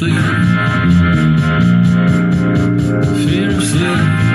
sleep. Fear of sleep.